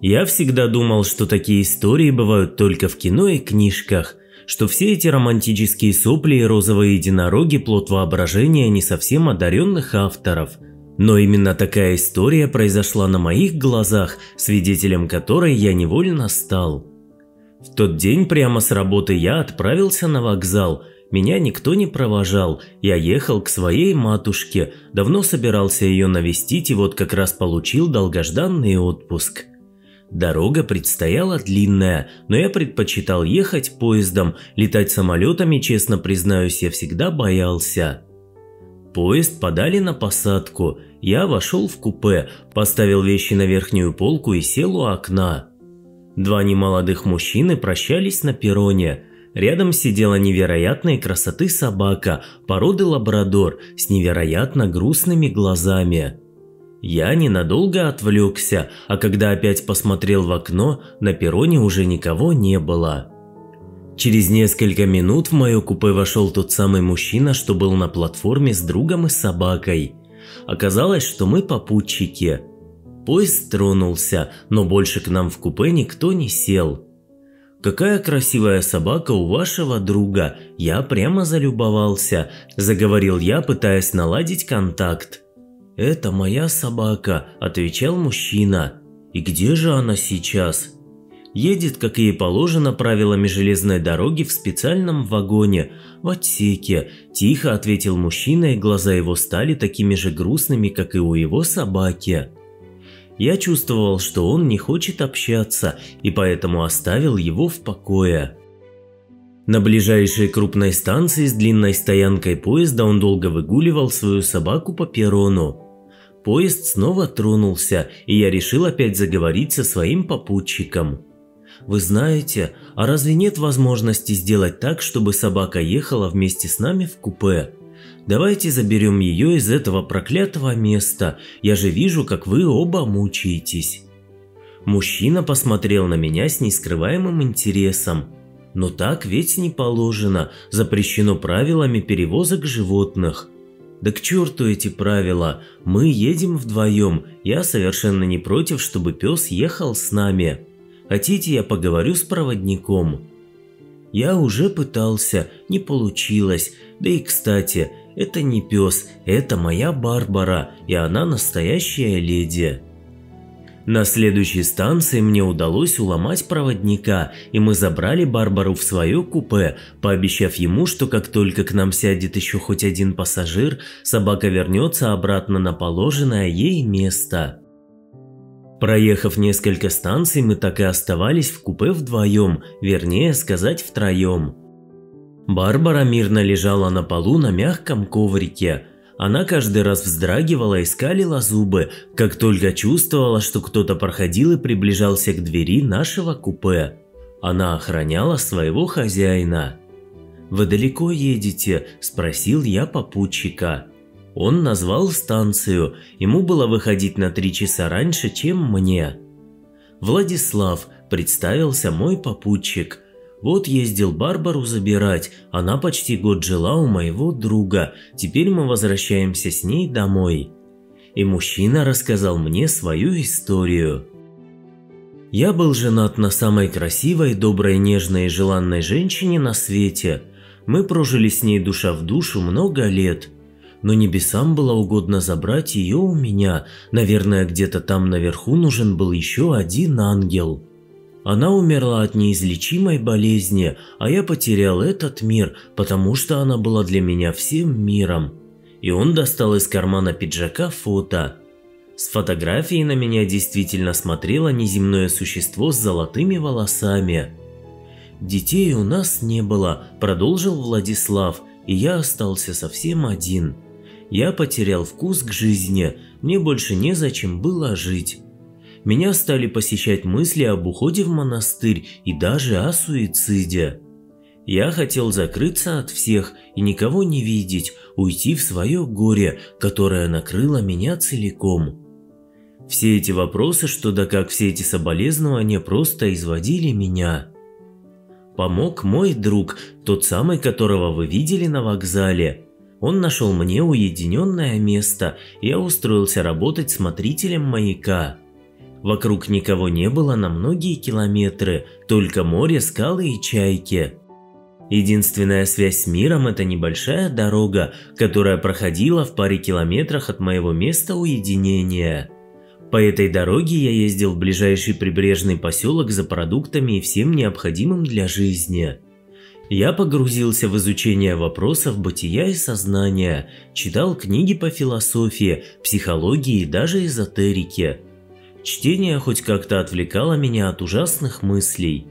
Я всегда думал, что такие истории бывают только в кино и книжках, что все эти романтические сопли и розовые единороги – плод воображения не совсем одаренных авторов. Но именно такая история произошла на моих глазах, свидетелем которой я невольно стал. В тот день прямо с работы я отправился на вокзал. Меня никто не провожал. Я ехал к своей матушке. Давно собирался ее навестить и вот как раз получил долгожданный отпуск. Дорога предстояла длинная, но я предпочитал ехать поездом, летать самолетами, честно признаюсь, я всегда боялся. Поезд подали на посадку. Я вошел в купе, поставил вещи на верхнюю полку и сел у окна. Два немолодых мужчины прощались на перроне. Рядом сидела невероятной красоты собака, породы лабрадор, с невероятно грустными глазами. Я ненадолго отвлекся, а когда опять посмотрел в окно, на перроне уже никого не было. Через несколько минут в мое купе вошел тот самый мужчина, что был на платформе с другом и собакой. Оказалось, что мы попутчики. Поезд тронулся, но больше к нам в купе никто не сел. «Какая красивая собака у вашего друга, я прямо залюбовался», – заговорил я, пытаясь наладить контакт. «Это моя собака», – отвечал мужчина. «И где же она сейчас?» Едет, как ей положено правилами железной дороги, в специальном вагоне, в отсеке. Тихо ответил мужчина, и глаза его стали такими же грустными, как и у его собаки. Я чувствовал, что он не хочет общаться, и поэтому оставил его в покое. На ближайшей крупной станции с длинной стоянкой поезда он долго выгуливал свою собаку по перрону. Поезд снова тронулся, и я решил опять заговорить со своим попутчиком. «Вы знаете, а разве нет возможности сделать так, чтобы собака ехала вместе с нами в купе? Давайте заберем ее из этого проклятого места, я же вижу, как вы оба мучаетесь». Мужчина посмотрел на меня с нескрываемым интересом. Но так ведь не положено, запрещено правилами перевозок животных. Да к черту эти правила, мы едем вдвоем, я совершенно не против, чтобы пес ехал с нами. Хотите, я поговорю с проводником? Я уже пытался, не получилось, да и кстати, это не пес, это моя Барбара, и она настоящая леди. На следующей станции мне удалось уломать проводника, и мы забрали Барбару в свое купе, пообещав ему, что как только к нам сядет еще хоть один пассажир, собака вернется обратно на положенное ей место. Проехав несколько станций, мы так и оставались в купе вдвоем, вернее сказать втроем. Барбара мирно лежала на полу на мягком коврике, она каждый раз вздрагивала и скалила зубы, как только чувствовала, что кто-то проходил и приближался к двери нашего купе. Она охраняла своего хозяина. «Вы далеко едете?» – спросил я попутчика. Он назвал станцию, ему было выходить на три часа раньше, чем мне. Владислав представился мой попутчик – вот ездил Барбару забирать, она почти год жила у моего друга, теперь мы возвращаемся с ней домой. И мужчина рассказал мне свою историю. Я был женат на самой красивой, доброй, нежной и желанной женщине на свете. Мы прожили с ней душа в душу много лет. Но небесам было угодно забрать ее у меня. Наверное, где-то там наверху нужен был еще один ангел. Она умерла от неизлечимой болезни, а я потерял этот мир, потому что она была для меня всем миром. И он достал из кармана пиджака фото. С фотографией на меня действительно смотрело неземное существо с золотыми волосами. «Детей у нас не было», – продолжил Владислав, и я остался совсем один. Я потерял вкус к жизни, мне больше незачем было жить меня стали посещать мысли об уходе в монастырь и даже о суициде. Я хотел закрыться от всех и никого не видеть, уйти в свое горе, которое накрыло меня целиком. Все эти вопросы, что да как все эти соболезнования просто изводили меня. Помог мой друг, тот самый, которого вы видели на вокзале. Он нашел мне уединенное место, я устроился работать смотрителем маяка. Вокруг никого не было на многие километры, только море, скалы и чайки. Единственная связь с миром – это небольшая дорога, которая проходила в паре километрах от моего места уединения. По этой дороге я ездил в ближайший прибрежный поселок за продуктами и всем необходимым для жизни. Я погрузился в изучение вопросов бытия и сознания, читал книги по философии, психологии и даже эзотерике. Чтение хоть как-то отвлекало меня от ужасных мыслей.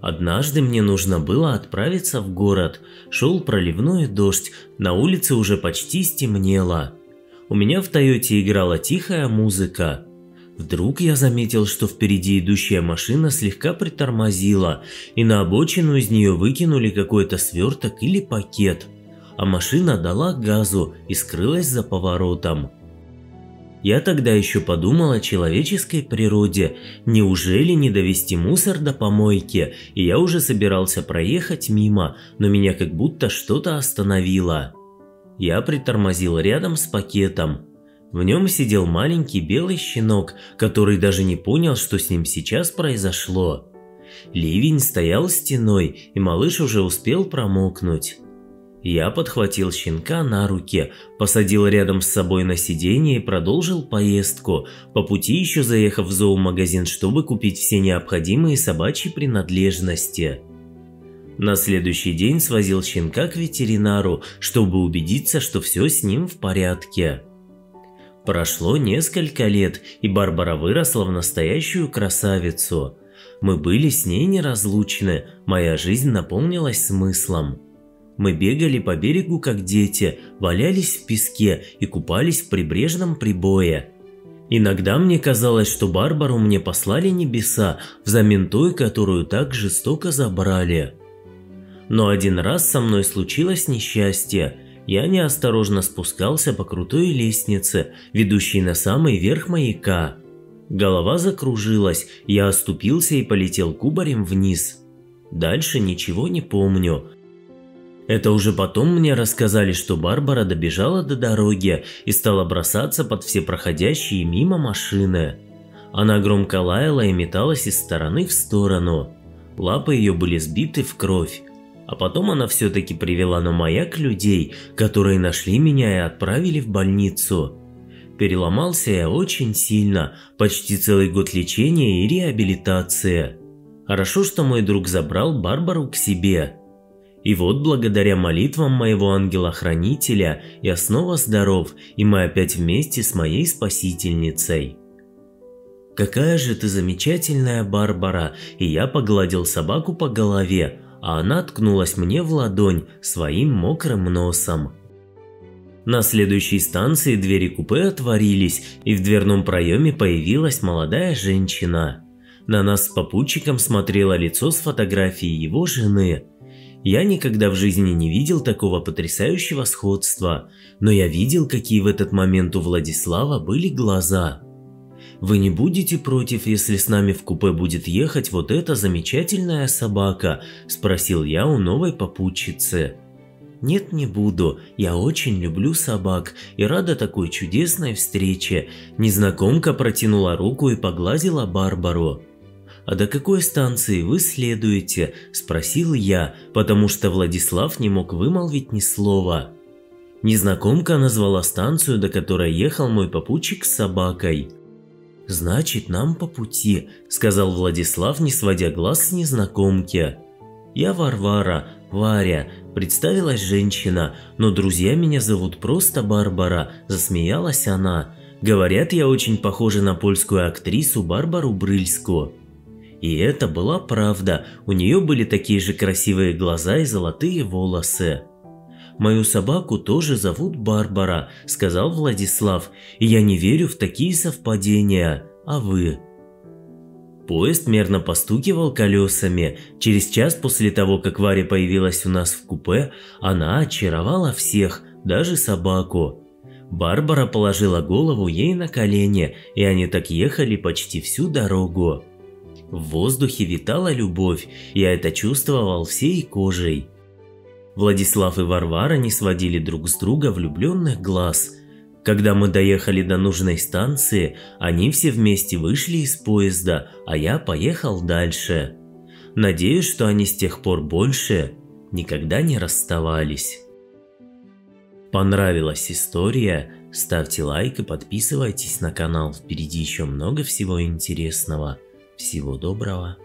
Однажды мне нужно было отправиться в город. Шел проливной дождь, на улице уже почти стемнело. У меня в Тойоте играла тихая музыка. Вдруг я заметил, что впереди идущая машина слегка притормозила, и на обочину из нее выкинули какой-то сверток или пакет, а машина дала газу и скрылась за поворотом. Я тогда еще подумал о человеческой природе. Неужели не довести мусор до помойки? И я уже собирался проехать мимо, но меня как будто что-то остановило. Я притормозил рядом с пакетом. В нем сидел маленький белый щенок, который даже не понял, что с ним сейчас произошло. Ливень стоял стеной, и малыш уже успел промокнуть. Я подхватил щенка на руки, посадил рядом с собой на сиденье и продолжил поездку, по пути еще заехав в зоомагазин, чтобы купить все необходимые собачьи принадлежности. На следующий день свозил щенка к ветеринару, чтобы убедиться, что все с ним в порядке. Прошло несколько лет, и Барбара выросла в настоящую красавицу. Мы были с ней неразлучны, моя жизнь наполнилась смыслом. Мы бегали по берегу как дети, валялись в песке и купались в прибрежном прибое. Иногда мне казалось, что Барбару мне послали небеса взамен той, которую так жестоко забрали. Но один раз со мной случилось несчастье. Я неосторожно спускался по крутой лестнице, ведущей на самый верх маяка. Голова закружилась, я оступился и полетел кубарем вниз. Дальше ничего не помню, это уже потом мне рассказали, что Барбара добежала до дороги и стала бросаться под все проходящие мимо машины. Она громко лаяла и металась из стороны в сторону. Лапы ее были сбиты в кровь. А потом она все-таки привела на маяк людей, которые нашли меня и отправили в больницу. Переломался я очень сильно, почти целый год лечения и реабилитации. Хорошо, что мой друг забрал Барбару к себе. И вот благодаря молитвам моего ангела-хранителя я снова здоров, и мы опять вместе с моей спасительницей. «Какая же ты замечательная, Барбара!» И я погладил собаку по голове, а она ткнулась мне в ладонь своим мокрым носом. На следующей станции двери купе отворились, и в дверном проеме появилась молодая женщина. На нас с попутчиком смотрело лицо с фотографией его жены – я никогда в жизни не видел такого потрясающего сходства, но я видел, какие в этот момент у Владислава были глаза. «Вы не будете против, если с нами в купе будет ехать вот эта замечательная собака?» – спросил я у новой попутчицы. «Нет, не буду. Я очень люблю собак и рада такой чудесной встрече». Незнакомка протянула руку и погладила Барбару. «А до какой станции вы следуете?» – спросил я, потому что Владислав не мог вымолвить ни слова. Незнакомка назвала станцию, до которой ехал мой попутчик с собакой. «Значит, нам по пути», – сказал Владислав, не сводя глаз с незнакомки. «Я Варвара, Варя», – представилась женщина, но друзья меня зовут просто Барбара, засмеялась она. Говорят, я очень похожа на польскую актрису Барбару Брыльску. И это была правда, у нее были такие же красивые глаза и золотые волосы. «Мою собаку тоже зовут Барбара», – сказал Владислав, – «и я не верю в такие совпадения, а вы?» Поезд мерно постукивал колесами. Через час после того, как Варя появилась у нас в купе, она очаровала всех, даже собаку. Барбара положила голову ей на колени, и они так ехали почти всю дорогу. В воздухе витала любовь, я это чувствовал всей кожей. Владислав и Варвара не сводили друг с друга влюбленных глаз. Когда мы доехали до нужной станции, они все вместе вышли из поезда, а я поехал дальше. Надеюсь, что они с тех пор больше никогда не расставались. Понравилась история? Ставьте лайк и подписывайтесь на канал, впереди еще много всего интересного. Всего доброго.